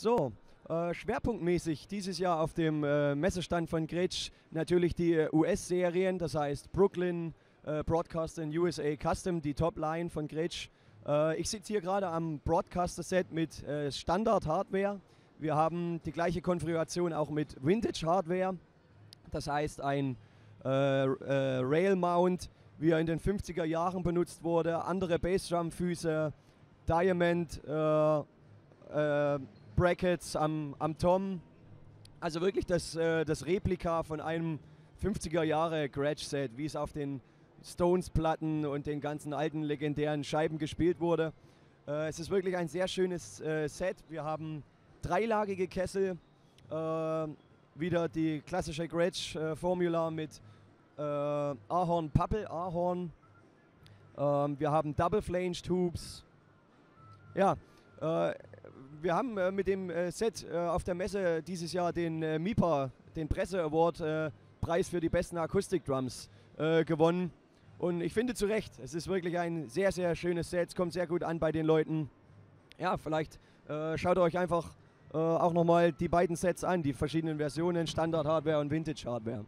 So, äh, schwerpunktmäßig dieses Jahr auf dem äh, Messestand von Gretsch natürlich die äh, US-Serien, das heißt Brooklyn, äh, Broadcaster in USA Custom, die Top-Line von Gretsch. Äh, ich sitze hier gerade am Broadcaster-Set mit äh, Standard-Hardware. Wir haben die gleiche Konfiguration auch mit Vintage-Hardware, das heißt ein Rail-Mount, wie er in den 50er Jahren benutzt wurde, andere Bassdrum-Füße, Diamond, Brackets am, am Tom. Also wirklich das, äh, das Replika von einem 50er Jahre Gretsch Set, wie es auf den Stones-Platten und den ganzen alten legendären Scheiben gespielt wurde. Äh, es ist wirklich ein sehr schönes äh, Set. Wir haben dreilagige Kessel, äh, wieder die klassische Gretsch-Formula mit äh, Ahorn, Pappel, Ahorn. Ähm, wir haben Double Flange Tubes. Ja, wir haben äh, mit dem äh, Set äh, auf der Messe dieses Jahr den äh, MIPA, den Presse Award äh, Preis für die besten Akustikdrums äh, gewonnen. Und ich finde zu Recht, es ist wirklich ein sehr, sehr schönes Set, es kommt sehr gut an bei den Leuten. Ja, vielleicht äh, schaut euch einfach auch nochmal die beiden Sets an, die verschiedenen Versionen, Standard-Hardware und Vintage-Hardware.